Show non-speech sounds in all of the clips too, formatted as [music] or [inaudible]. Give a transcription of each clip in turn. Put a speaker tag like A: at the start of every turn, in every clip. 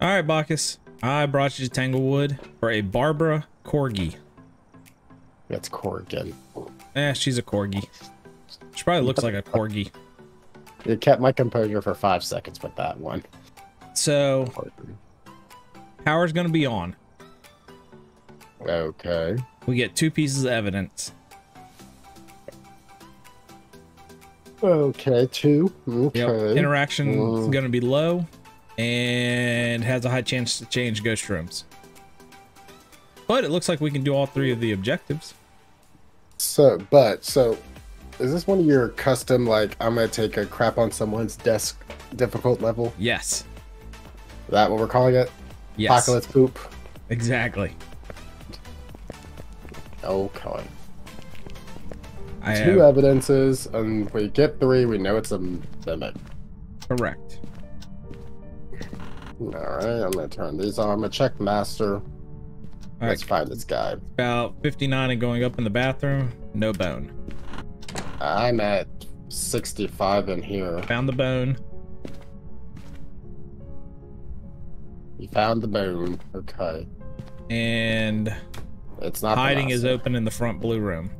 A: All right, Bacchus. I brought you to Tanglewood for a Barbara Corgi.
B: That's Corgan.
A: Eh, she's a Corgi. She probably looks like a Corgi.
B: It kept my composure for five seconds with that one.
A: So, power's going to be on.
B: Okay.
A: We get two pieces of evidence.
B: Okay, two. Okay.
A: Yep. Interaction is
B: Mm.
A: going to be low and has a high chance to change ghost rooms. But it looks like we can do all three of the objectives.
B: So, but so, is this one of your custom like I'm gonna take a crap on someone's desk difficult level?
A: Yes.
B: Is that what we're calling it?
A: Yes.
B: Apocalypse poop.
A: Exactly.
B: Okay.
A: I
B: Two
A: have,
B: evidences, and we get three. We know it's a mimic.
A: correct.
B: All right, I'm gonna turn these on. I'm gonna check master.
A: All
B: Let's
A: right,
B: find this guy.
A: about 59 and going up in the bathroom. No bone.
B: I'm at 65 in here.
A: Found the bone.
B: You found the bone. Okay.
A: And
B: It's not
A: hiding is open in the front blue room.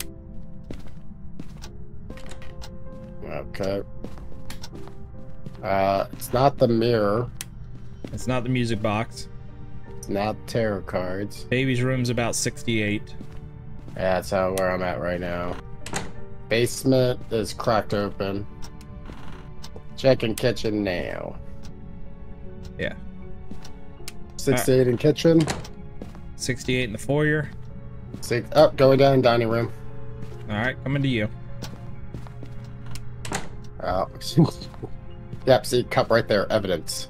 B: Okay. Uh, it's not the mirror.
A: It's not the music box.
B: It's not tarot cards.
A: Baby's room's about 68.
B: Yeah, that's how where I'm at right now. Basement is cracked open. Checking kitchen now.
A: Yeah.
B: 68 in kitchen.
A: 68 in the foyer.
B: Six up, going down dining room.
A: All right, coming to you.
B: Oh. [laughs] yep, see cup right there, evidence.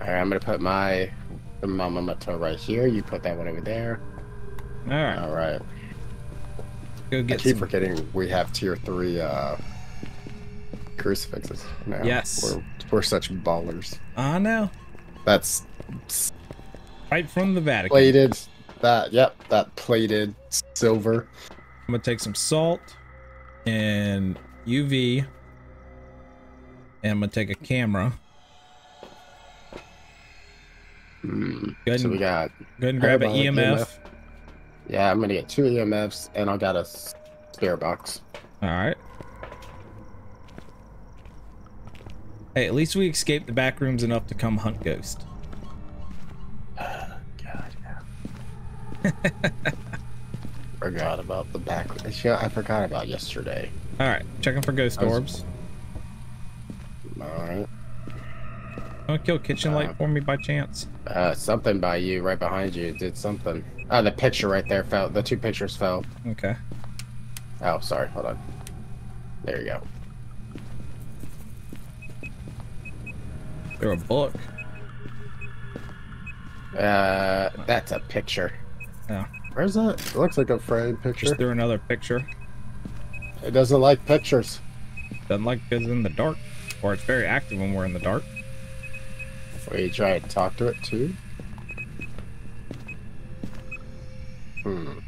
B: Alright, I'm gonna put my Mamamoto right here. You put that one over there.
A: All right,
B: Alright.
A: go
B: I keep
A: some.
B: forgetting we have tier three uh crucifixes now.
A: Yes.
B: We're, we're such ballers.
A: I know.
B: That's
A: Right from the Vatican.
B: plated that yep, that plated silver.
A: I'm gonna take some salt and UV, and I'm gonna take a camera.
B: Hmm.
A: Go ahead
B: So we got
A: go ahead and grab an
B: Parabolic
A: EMF.
B: Yeah, I'm gonna get two EMFs and I got a spare box.
A: All right. Hey, at least we escaped the back rooms enough to come hunt Ghost. [sighs]
B: God, yeah. [laughs] forgot about the back. Yeah, I forgot about yesterday.
A: All right, checking for ghost
B: I was-
A: orbs.
B: All right.
A: Want to kill kitchen light
B: Uh,
A: for me by chance?
B: Uh, something by you, right behind you, did something. Oh, the picture right there fell. The two pictures fell.
A: Okay.
B: Oh, sorry. Hold on. There you go.
A: They're a book.
B: Uh, that's a picture.
A: Yeah.
B: Where's that? It looks like a framed picture.
A: Just threw another picture.
B: It doesn't like pictures.
A: Doesn't like goes in the dark, or it's very active when we're in the dark.
B: Will you try to talk to it too? Hmm.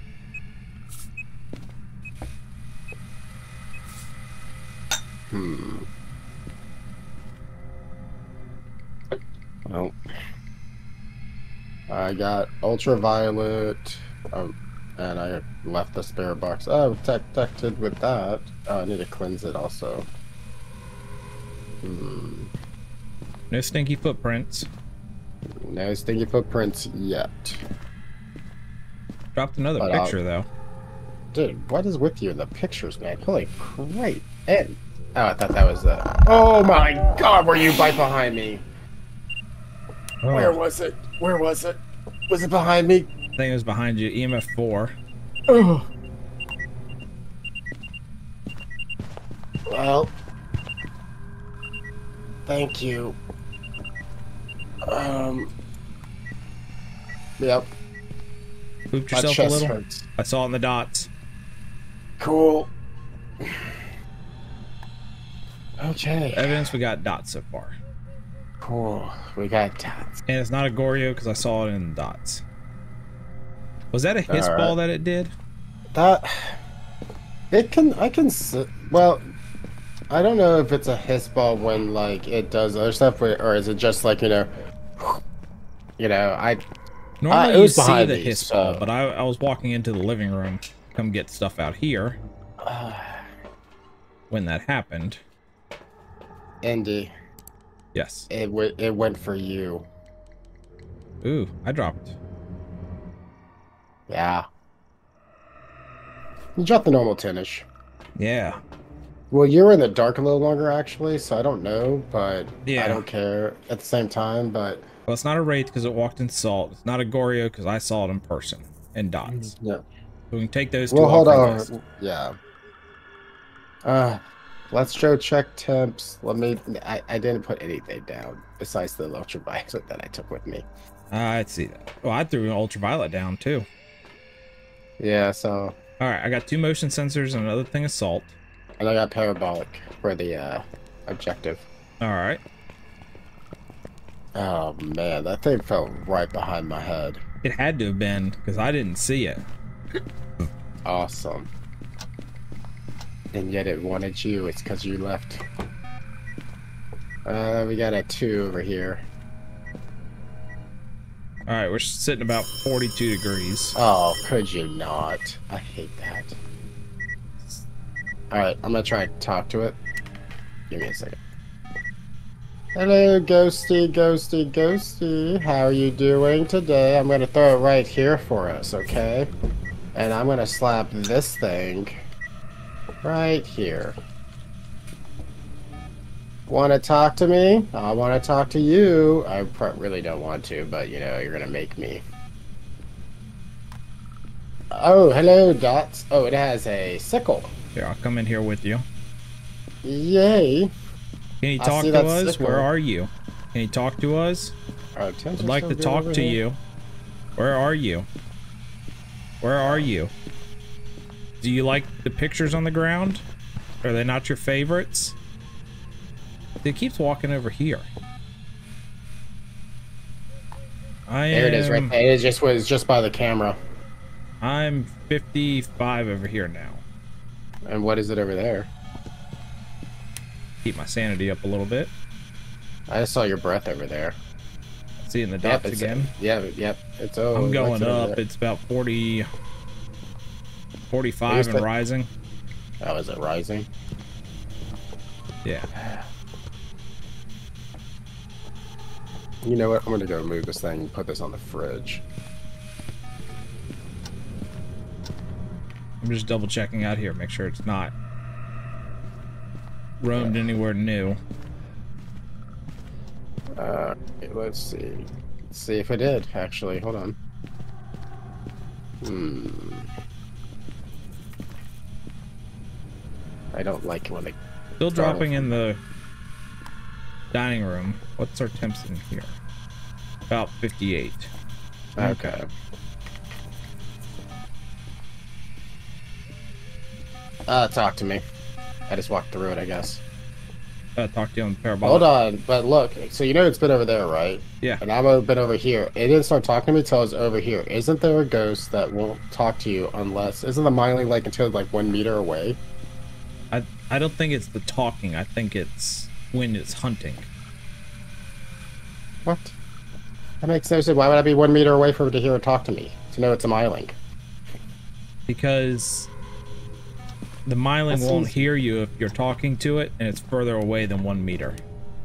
B: Hmm. Well, I got ultraviolet, um, and I left the spare box. Oh, detected with that. Oh, I need to cleanse it also. Hmm.
A: No stinky footprints.
B: No stinky footprints yet.
A: Dropped another
B: But, uh,
A: picture though.
B: Dude, what is with you in the pictures, man? Holy crap. And oh, I thought that was the. Oh my god, were you right behind me? Where
A: Oh,
B: was it? Where was it? Was it behind me?
A: I think it was behind you. EMF four.
B: Oh. Well, thank you. Um. Yep,
A: Pooped yourself a little.
B: hurts.
A: I saw it in the dots.
B: Cool. Okay.
A: Evidence we got dots so far.
B: Cool. We got dots.
A: And it's not a Goryo because I saw it in the dots. Was that a hiss
B: right.
A: ball that it did?
B: That it can I can Well, I don't know if it's a hiss ball when like it does other stuff, or, or is it just like you know, you know, I
A: Normally
B: it
A: you
B: was
A: see
B: behind
A: the hiss ball,
B: so-
A: but I, I was walking into the living room, come get stuff out here [sighs] when that happened.
B: Indy,
A: Yes.
B: it w- it went for you.
A: Ooh, I dropped.
B: Yeah. You dropped the normal ten-ish.
A: Yeah.
B: Well, you were in the dark a little longer actually, so I don't know, but
A: Yeah.
B: I don't care at the same time. But
A: Well, it's not a wraith because it walked in salt. It's not a Goryo because I saw it in person in dots.
B: yeah.
A: So we can take those two
B: Well,
A: off
B: hold on.
A: list.
B: Yeah. Uh, let's show check temps. Let me. I, I didn't put anything down besides the ultraviolet that I took with me.
A: I see that. Well, I threw an ultraviolet down too.
B: Yeah. So,
A: All right, I got two motion sensors and another thing of salt.
B: and I got parabolic for the uh, objective.
A: All right.
B: Oh man, that thing fell right behind my head.
A: It had to have been because I didn't see it.
B: Awesome. And yet it wanted you. It's because you left. Uh, we got a two over here.
A: All right, we're sitting about 42 degrees.
B: Oh, could you not? I hate that. Alright, I'm gonna try to talk to it. Give me a second. Hello, Ghosty, Ghosty, Ghosty. How are you doing today? I'm gonna throw it right here for us, okay? And I'm gonna slap this thing right here. Want to talk to me? I want to talk to you. I really don't want to, but you know, you're gonna make me. Oh, hello, Dots. Oh, it has a sickle.
A: Here, I'll come in here with you.
B: Yay.
A: Can you
B: I
A: talk to us?
B: signal.
A: Where are you? Can you talk to us? I'd like to talk to
B: here?
A: you. Where are you? Where are you? Do you like the pictures on the ground? Are they not your favorites? It keeps walking over here. I
B: There it is, right there. It just was just by the camera.
A: I'm 55 over here now.
B: And what is it over there?
A: Keep my sanity up a little bit.
B: I just saw your breath over there.
A: Seeing the
B: Yep,
A: dots
B: it's,
A: again.
B: Yeah, yep. It's oh.
A: I'm going
B: likes it over
A: up. It's about 40, 45 and rising.
B: Oh, is it rising?
A: Yeah.
B: You know what? I'm gonna go move this thing and put this on the fridge.
A: I'm just double checking out here, make sure it's not roamed anywhere new.
B: Uh, let's see. Let's see if I did, actually. Hold on. Hmm. I don't like when they.
A: Still dropping in the dining room. What's our temps in here? About 58.
B: Okay. Uh, talk to me. I just walked through it, I guess.
A: Uh, talk to him parabolic.
B: Hold on, but look. So you know it's been over there, right?
A: Yeah.
B: And I've been over here. It didn't start talking to me till I was over here. Isn't there a ghost that won't talk to you unless? Isn't the myling like until like one meter away?
A: I, I don't think it's the talking. I think it's when it's hunting.
B: What? That makes no sense. Why would I be one meter away from it to hear it talk to me? To know it's a myling.
A: Because the myling
B: That
A: won't
B: seems-
A: hear you if you're talking to it, and it's further away than one meter.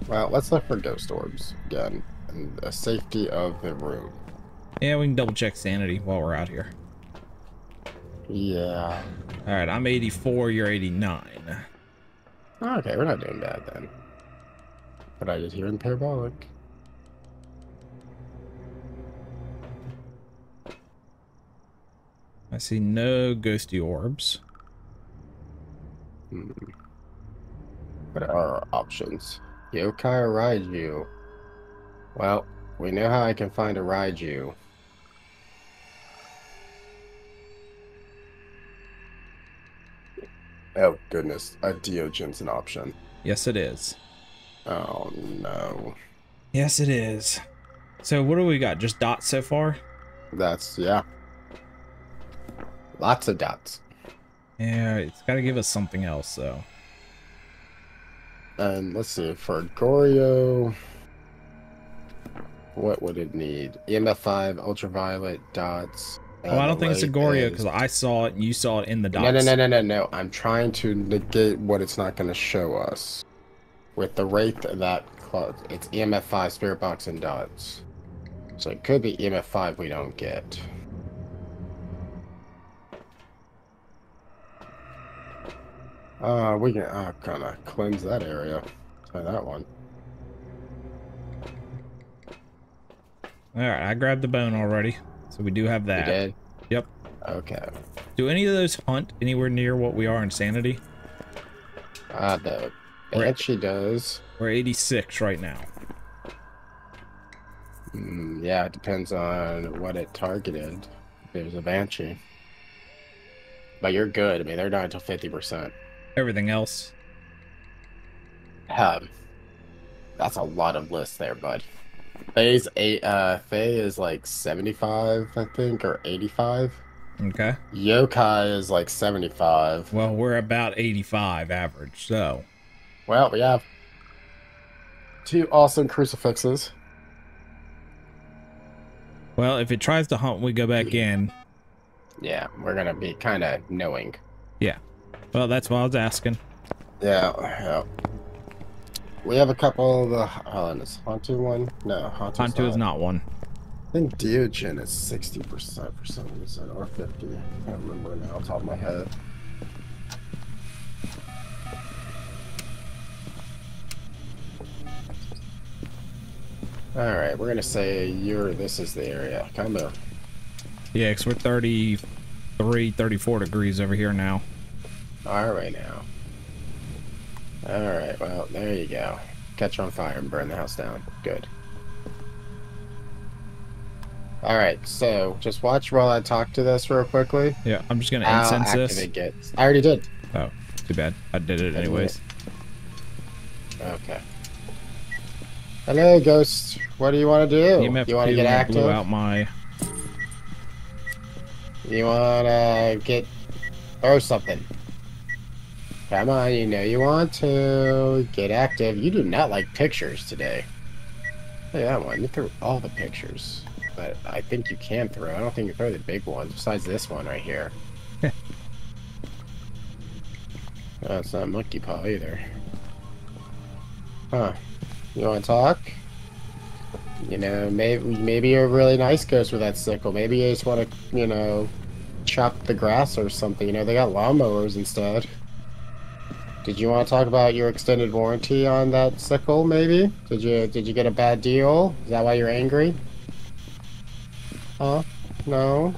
B: Well, let's look for ghost orbs again. And the safety of the room.
A: Yeah, we can double check sanity while we're out here.
B: Yeah.
A: All right, I'm 84, you're 89.
B: Okay, we're not doing bad then. But I just hear in parabolic.
A: I see no ghosty orbs.
B: Hmm. What are our options? Yokai or Raiju? Well, we know how I can find a Raiju. Oh goodness, a Deogen's an option.
A: Yes, it is.
B: Oh no.
A: Yes, it is. So what do we got? Just dots so far?
B: That's yeah. Lots of dots.
A: Yeah, it's got to give us something else, though.
B: And let's see, for Goryo, what would it need? EMF 5, ultraviolet, dots.
A: Oh, I don't think it's a
B: is-
A: because I saw it and you saw it in the dots.
B: No, no, no, no, no, no. I'm trying to negate what it's not going to show us. With the Wraith and that, it's EMF 5, Spirit Box, and dots. So it could be EMF 5 we don't get. Uh, we can uh, kind of cleanse that area. Try that one.
A: All right, I grabbed the bone already, so we do have
B: You
A: that.
B: did?
A: Yep.
B: Okay.
A: Do any of those hunt anywhere near what we are in sanity?
B: Uh, the
A: Where-
B: Banshee does.
A: We're 86 right now.
B: Mm, yeah, it depends on what it targeted. There's a Banshee. But you're good. I mean, they're not until 50%.
A: Everything else,
B: Um, that's a lot of lists there, bud. Thaye's eight, uh, Thaye is like 75, I think, or 85.
A: okay.
B: Yokai is like 75.
A: Well, we're about 85 average, so
B: Well, we have two awesome crucifixes.
A: well, if it tries to hunt, we go back in.
B: Yeah, we're gonna be kind of knowing.
A: Well, that's what I was asking.
B: Yeah, yeah. We have a couple of the. And is Hantu one? No, Hantu's
A: Hunt is not one.
B: I think Deogen is 60% for some reason, or 50. I can't remember now off the top of my head. Alright, we're gonna say you're. This is the area. Come here.
A: Yeah, because we're 33, 34 degrees over here now.
B: Alright now. Alright, well, there you go. Catch on fire and burn the house down. Good. Alright, so just watch while I talk to this real quickly.
A: Yeah, I'm just gonna incense this.
B: it. I already did.
A: Oh, too bad. I did it anyways.
B: Okay. Hello, Ghost. What do you want to do?
A: EMF
B: you want to get
A: blew
B: active?
A: out my.
B: You want to get throw something? Come on, you know you want to get active. You do not like pictures today. Look at that one. You threw all the pictures, but I think you can throw. I don't think you throw the big ones. Besides this one right here. [laughs] oh, it's not monkey paw either. Huh? You want to talk? You know, maybe maybe you're a really nice ghost with that sickle. Maybe you just want to, you know, chop the grass or something. You know, they got lawnmowers instead. Did you want to talk about your extended warranty on that sickle? Maybe. Did you did you get a bad deal? Is that why you're angry? Huh? No.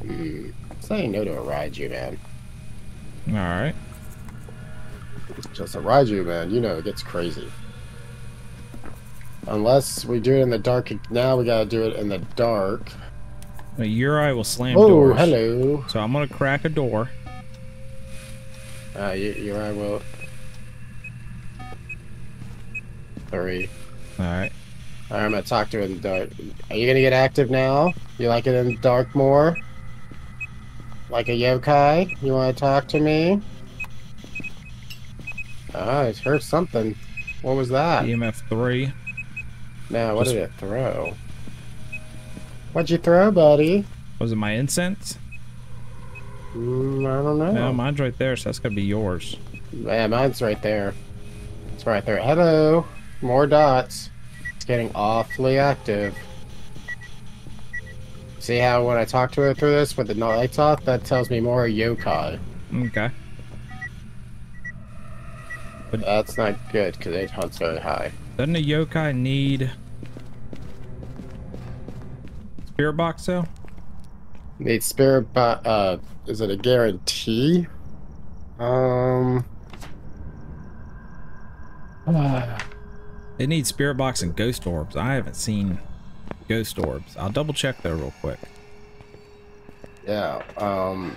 B: Hmm. Saying no to a Raiju, man.
A: All right.
B: Just a Raiju, man. You know it gets crazy. Unless we do it in the dark. Now we gotta do it in the dark.
A: Well, Yurei will slam
B: Oh,
A: doors.
B: hello.
A: So I'm gonna crack a door.
B: Uh, you, you're I will. Three.
A: All right.
B: Alright, I'm gonna talk to it in the dark. Are you gonna get active now? You like it in the dark more? Like a yokai? You wanna talk to me? Ah, I heard something. What was that?
A: EMF three.
B: Now, what
A: Just-
B: did it throw? What'd you throw, buddy?
A: Was it my incense?
B: Mm, I don't know.
A: No, mine's right there, so that's gotta be yours.
B: Yeah, mine's right there. It's right there. Hello. More dots. It's getting awfully active. See how when I talk to her through this with the lights off, that tells me more yokai.
A: Okay.
B: But That's not good because it hunts very high.
A: Doesn't a yokai need spirit box though?
B: Need spirit, bo- uh, is it a guarantee? Um.
A: It needs spirit box and ghost orbs. I haven't seen ghost orbs. I'll double check though real quick.
B: yeah. Um.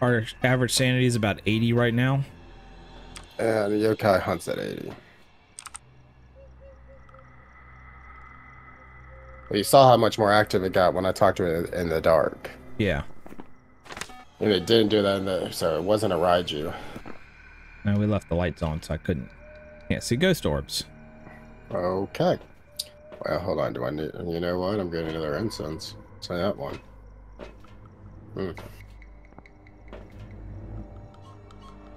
A: Our average sanity is about 80 right now.
B: And the yokai hunts at 80. Well, you saw how much more active it got when I talked to it in the dark.
A: Yeah.
B: And it didn't do that in the, so it wasn't a Raiju.
A: No, we left the lights on, so I couldn't. Can't see ghost orbs.
B: Okay. Well, hold on. Do I need? You know what? I'm getting another incense. Try that one. Hmm.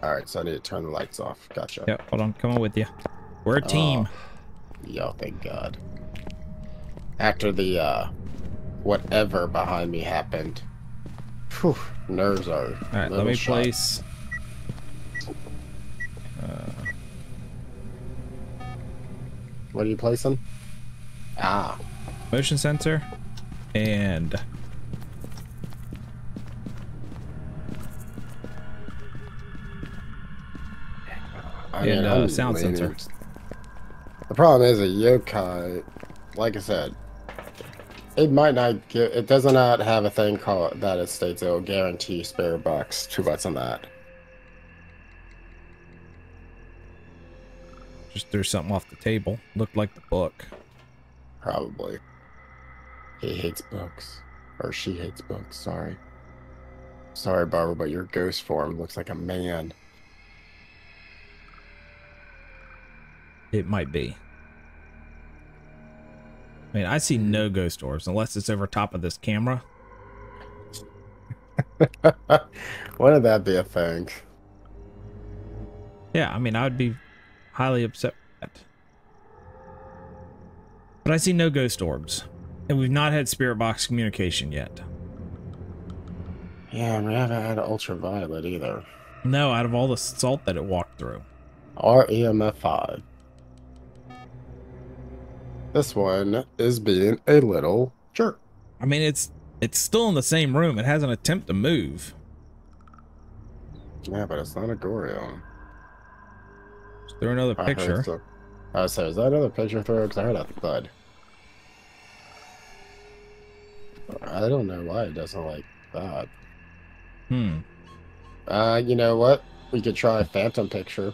B: All right, so I need to turn the lights off. Gotcha.
A: Yep, hold on, coming with you. We're a team.
B: Yo, thank God. After the uh, whatever behind me happened, whew, nerves are.
A: All right, let me shot. place.
B: Uh, what are you placing? Ah.
A: Motion sensor and I and uh, sound sensor.
B: The problem is a yokai, like I said, it might not get. It does not have a thing called that it states it will guarantee spare bucks. Two bucks on that.
A: Just threw something off the table. Looked like the book.
B: Probably. He hates books. Or she hates books, sorry. Sorry, Barbara, but your ghost form looks like a man.
A: It might be. I mean, I see mm-hmm. no ghost orbs unless it's over top of this camera. [laughs]
B: Wouldn't that be a thing?
A: Yeah, I mean, I would be highly upset with that. But I see no ghost orbs. And we've not had spirit box communication yet.
B: Yeah, and we haven't had ultraviolet either.
A: No, out of all the salt that it walked through.
B: Or EMF 5. This one is being a little jerk.
A: I mean, it's it's still in the same room. It has an attempt to move.
B: Yeah, but it's not a Goryo.
A: Is there another I picture? So.
B: I was is that another picture throw? Because I heard a thud. I don't know why it doesn't like that.
A: Hmm.
B: Uh, you know what? We could try a phantom picture.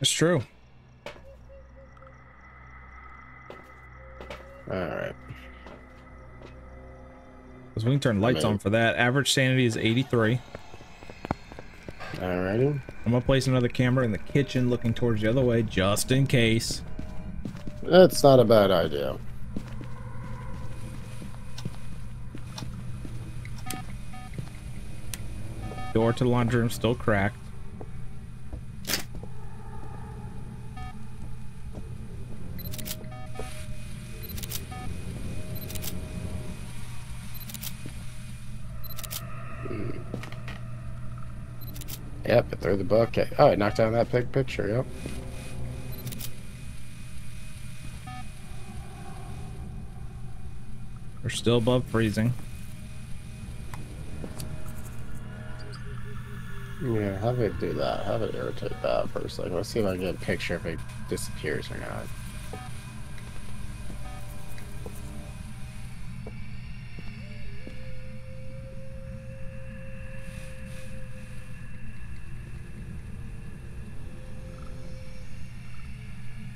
A: It's true.
B: Alright.
A: Because we can turn lights on for that. Average sanity is 83.
B: Alrighty.
A: I'm gonna place another camera in the kitchen looking towards the other way just in case.
B: That's not a bad idea.
A: Door to the laundry room still cracked.
B: The bucket. Oh, it knocked down that big picture, yep.
A: We're still above freezing.
B: Yeah, have it do that. Have it irritate that for a second. Let's see if I can get a picture if it disappears or not.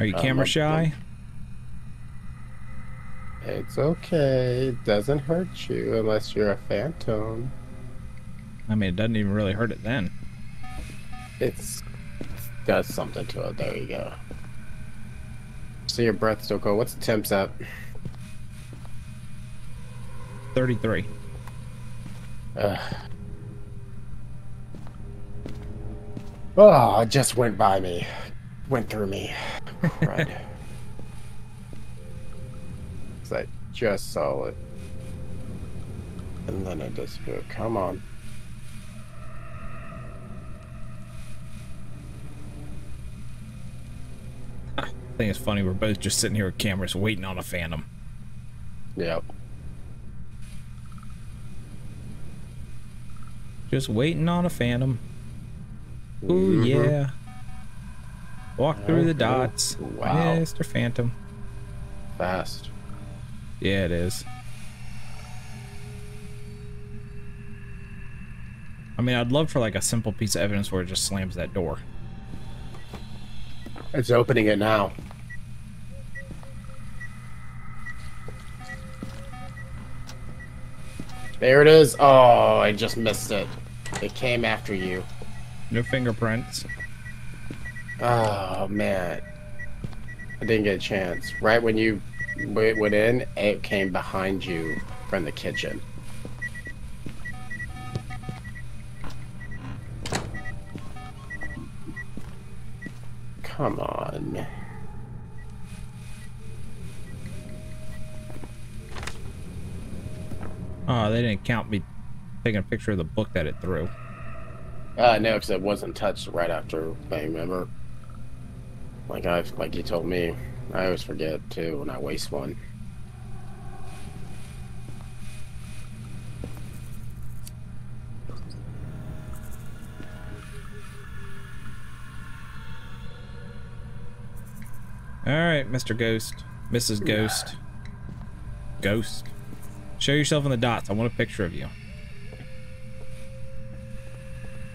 A: Are you uh, camera shy?
B: It's okay. It doesn't hurt you unless you're a phantom.
A: I mean, it doesn't even really hurt it then.
B: It's does something to it. There you go. So your breath still cold. What's the temps at?
A: 33.
B: Ugh. Oh, it just went by me. Went through me. Right. [laughs] Cause I just saw it. And then it disappeared. Come on.
A: I think it's funny. We're both just sitting here with cameras waiting on a phantom.
B: Yep.
A: Just waiting on a phantom. Ooh, mm -hmm. yeah. Walk through oh, the dots. Wow. Mr. Phantom.
B: Fast.
A: Yeah, it is. I mean, I'd love for like a simple piece of evidence where it just slams that door.
B: It's opening it now. There it is. Oh, I just missed it. It came after you.
A: No fingerprints.
B: Oh man, I didn't get a chance. Right when you went in, it came behind you from the kitchen. Come on.
A: Oh, they didn't count me taking a picture of the book that it threw.
B: Uh, no, because it wasn't touched right after I remember. Like I, like you told me, I always forget too when I waste one.
A: All right, Mr. Ghost, Mrs. Ghost, Ghost. Show yourself in the dots. I want a picture of you.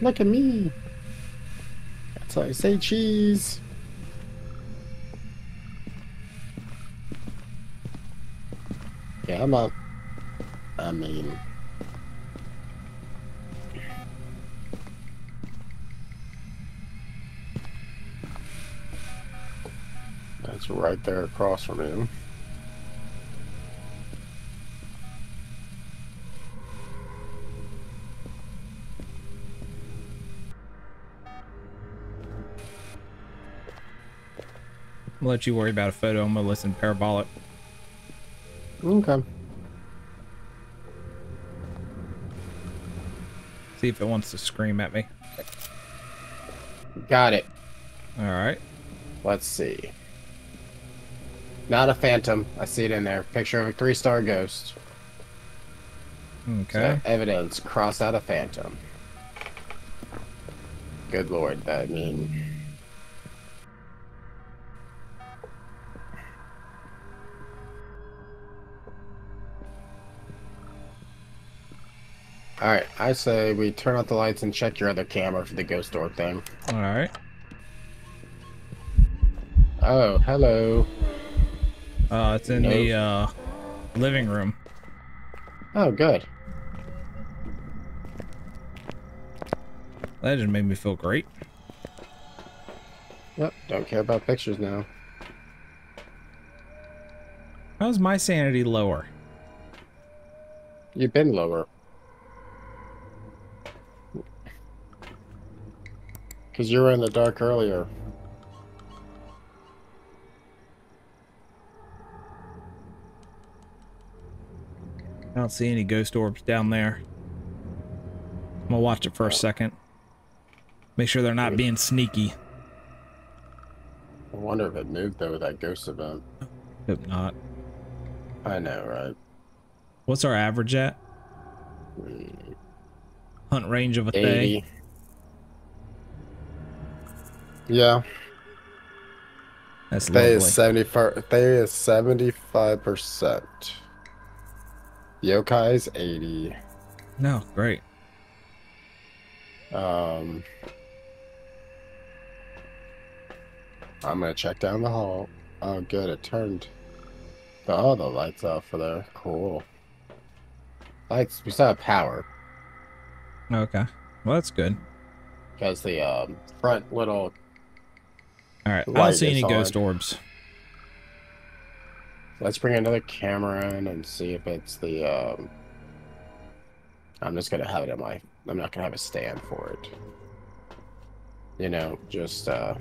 B: Look at me. That's how I say cheese. Yeah, I'm up. I mean, that's right there across from him.
A: I'll let you worry about a photo. I'm gonna listen parabolic.
B: Okay.
A: See if it wants to scream at me.
B: Got it.
A: All right.
B: Let's see. Not a phantom. I see it in there. Picture of a three-star ghost.
A: Okay.
B: So, evidence. Cross out a phantom. Good lord. I mean... Alright, I say we turn out the lights and check your other camera for the ghost door thing.
A: All right.
B: Oh, hello.
A: Uh, it's in the uh, living room.
B: Oh, good.
A: That just made me feel great.
B: Yep, don't care about pictures now.
A: How's my sanity lower?
B: You've been lower. Because you were in the dark earlier.
A: I don't see any ghost orbs down there. I'm gonna watch it for a second. Make sure they're not being sneaky.
B: I wonder if it moved though with that ghost event.
A: Hope not.
B: I know, right?
A: What's our average at?
B: Mm,
A: Hunt range of a
B: 80.
A: day.
B: Yeah,
A: That's Thaye
B: is seventy-five. Thaye is seventy-five percent. Yokai's eighty.
A: No, great.
B: Um, I'm gonna check down the hall. Oh, good. It turned. Oh, the lights off for there. Cool. Lights. We still have power
A: Okay. Well, that's good.
B: because the um, front little.
A: All right. I don't see any ghost
B: on.
A: orbs.
B: Let's bring another camera in and see if it's the. Um, I'm just gonna have it in my. I'm not gonna have a stand for it. You know, just uh,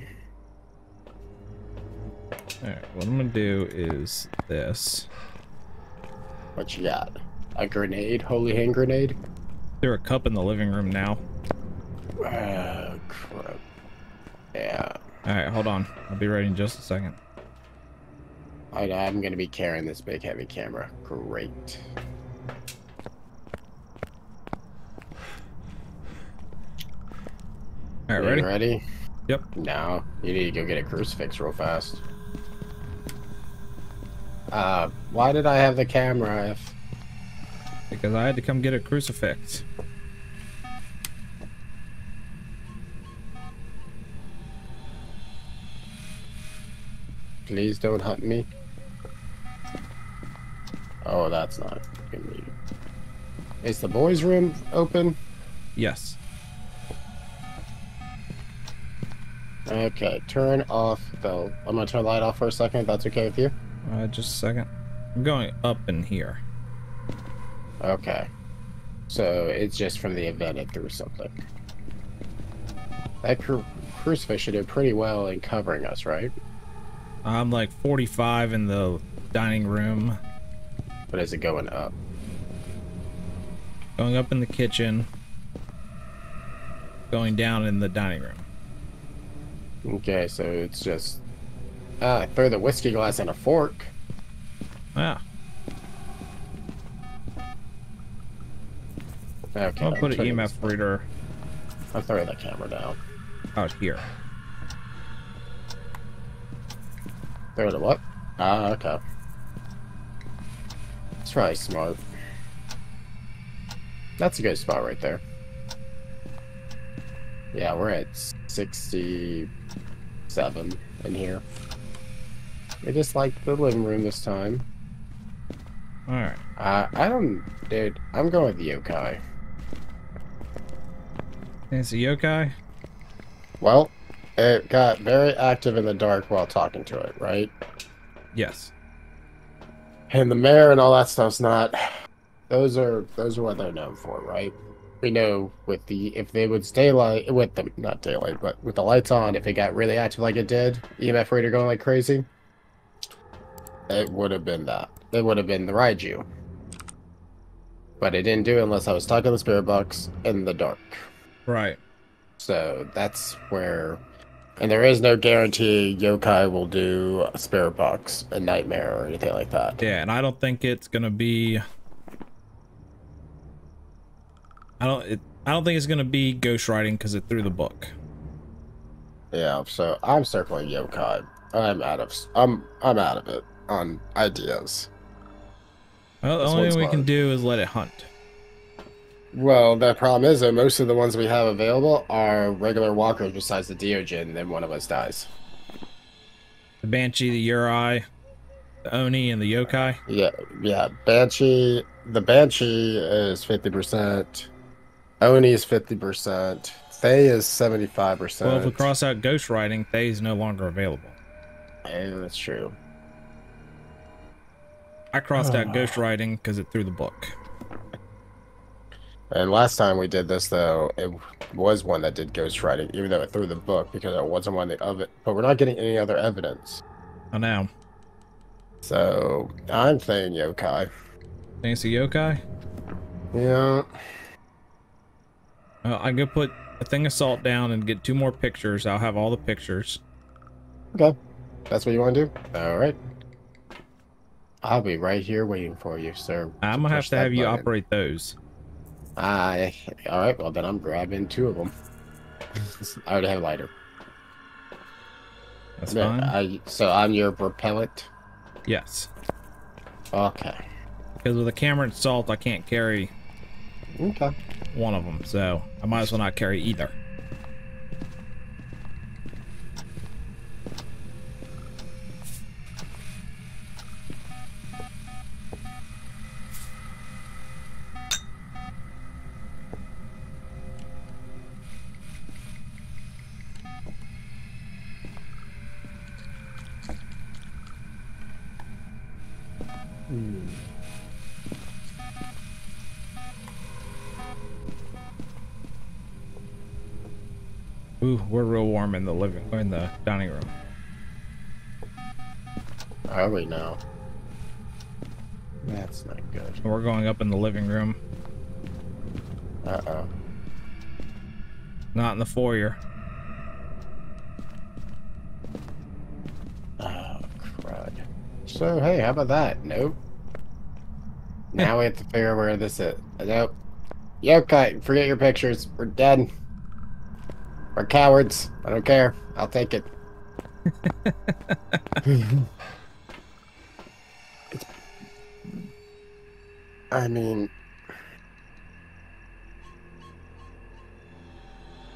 A: All right. What I'm gonna do is this.
B: what you got? A grenade, holy hand grenade.
A: There a cup in the living room now.
B: Oh crap! Yeah,
A: All right. Hold on. I'll be ready in just a second.
B: I, I'm gonna be carrying this big heavy camera. Great.
A: All right.
B: You
A: Ready?
B: Ready?
A: Yep.
B: Now you need to go get a crucifix real fast. Uh, why did I have the camera if?
A: Because I had to come get a crucifix.
B: Please don't hunt me. Oh, that's not be. Is the boys' room open?
A: Yes.
B: Okay, turn off the. I'm gonna turn the light off for a second. If that's okay with you.
A: Uh, just a second. I'm going up in here.
B: Okay. So it's just from the event it threw something. That cru- crucifix should do pretty well in covering us, right?
A: I'm like 45 in the dining room,
B: But is it going up?
A: going up in the kitchen, going down in the dining room.
B: Okay, so it's just. Ah, throw the whiskey glass and a fork.
A: Yeah.
B: Okay.
A: I'll put an EMF reader
B: I'm throwing the camera down.
A: out here.
B: Throw the what? Ah, okay. It's probably smart. That's a good spot right there. Yeah, we're at 67 in here. We just like the living room this time.
A: All right.
B: Uh, I don't, dude. I'm going with the yokai.
A: It's a yokai.
B: Well, it got very active in the dark while talking to it, right?
A: Yes.
B: And the mayor and all that stuff's not. Those are those are what they're known for, right? We know with the if they would stay light with them not daylight, but with the lights on, if it got really active like it did, EMF reader going like crazy, it would have been that. It would have been the Raiju. But it didn't do it unless I was talking to the spirit box in the dark.
A: Right.
B: So that's where, and there is no guarantee yokai will do a spirit box, a nightmare, or anything like that.
A: Yeah, and I don't think it's gonna be. I don't. It, I don't think it's gonna be ghost writing because it threw the book.
B: Yeah, so I'm circling yokai. I'm out of I'm I'm out of it on ideas.
A: Well, the only thing we can do is let it hunt.
B: Well, the problem is that most of the ones we have available are regular walkers besides the Deogen, then one of us dies.
A: The banshee, the Yurei, the oni, and the yokai.
B: Yeah, yeah. Banshee the Banshee is fifty percent. Oni is fifty percent. Thaye is seventy five percent.
A: Well, if we cross out ghost writing, Thaye is no longer available.
B: that's true.
A: I crossed out ah. ghost writing because it threw the book.
B: And last time we did this, though, it was one that did ghostwriting, even though it threw the book because it wasn't one of it. But we're not getting any other evidence.
A: I know.
B: So I'm saying yokai.
A: A yokai?
B: Yeah.
A: Well, I go put a thing of salt down and get two more pictures. I'll have all the pictures.
B: Okay. That's what you want to do? All right. I'll be right here waiting for you, sir.
A: I'm gonna have to have you operate those.
B: I. All right. Well, then I'm grabbing two of them. [laughs] I already have a lighter.
A: That's fine.
B: I, so I'm your propellant.
A: yes.
B: Okay.
A: Because with a camera and salt, I can't carry
B: Okay.
A: one of them, so I might as well not carry either. In the in the dining room.
B: Are we now? That's not good.
A: We're going up in the living room,
B: Uh oh.
A: not in the foyer.
B: Oh, crud. So, hey, how about that? Nope. Now we have to figure out where this is. Nope. Yokai, forget your pictures. We're dead. We're cowards. I don't care. I'll take it. [laughs] I mean,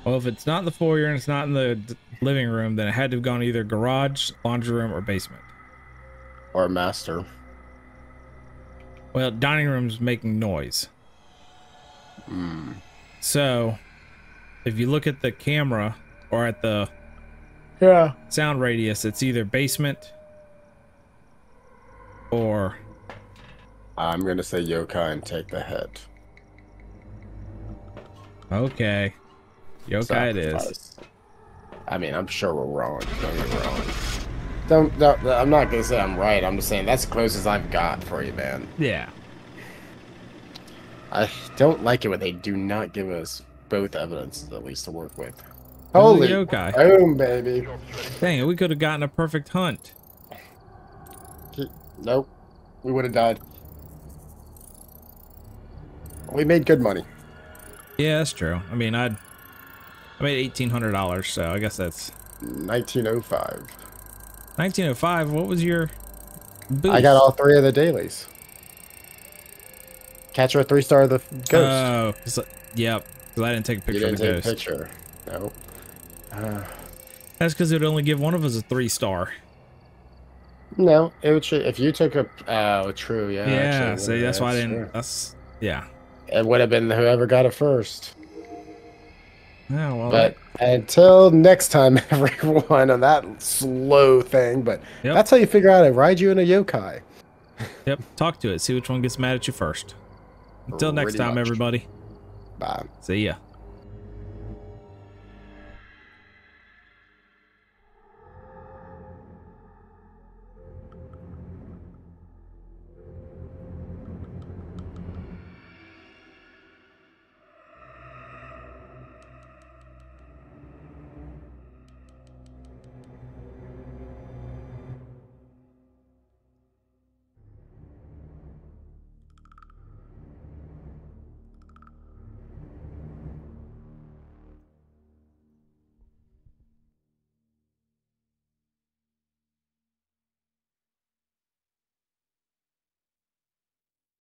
A: Well, if it's not in the foyer and it's not in the d- living room, then it had to have gone either garage, laundry room, or basement.
B: or master.
A: Well, dining room's making noise.
B: Hmm.
A: So, if you look at the camera or at the
B: Yeah.
A: sound radius, it's either basement or
B: I'm gonna say yokai and take the hit.
A: okay. Yokai it is.
B: I mean, I'm sure we're wrong. Don't get wrong. Don't, don't, I'm not gonna say I'm right. I'm just saying that's the closest I've got for you, man.
A: Yeah.
B: I don't like it when they do not give us both evidence at least to work with.
A: Who's
B: Holy
A: the yokai?
B: boom, baby.
A: Dang it, we could have gotten a perfect hunt.
B: Nope. We would have died. We made good money.
A: Yeah, that's true. I mean, I'd I made eighteen hundred dollars, so I guess that's
B: 1905.
A: nineteen oh five. What was your boost?
B: I got all three of the dailies. Catcher three star of the ghost.
A: Oh, I- yep. Because I didn't take a
B: you
A: picture
B: didn't
A: of the
B: take a picture. No. Uh,
A: That's because it would only give one of us a three star.
B: no, it would. If you took a. Oh, true. Yeah.
A: Yeah,
B: actually, it
A: that's why I didn't. That's yeah.
B: It would have been whoever got it first.
A: Yeah, well,
B: But until next time, [laughs] everyone, on that slow thing. But
A: Yep.
B: that's how you figure out I ride you in a yokai.
A: yep. Talk to it. See which one gets mad at you first. Until next time,
B: much.
A: everybody.
B: Bye.
A: See ya.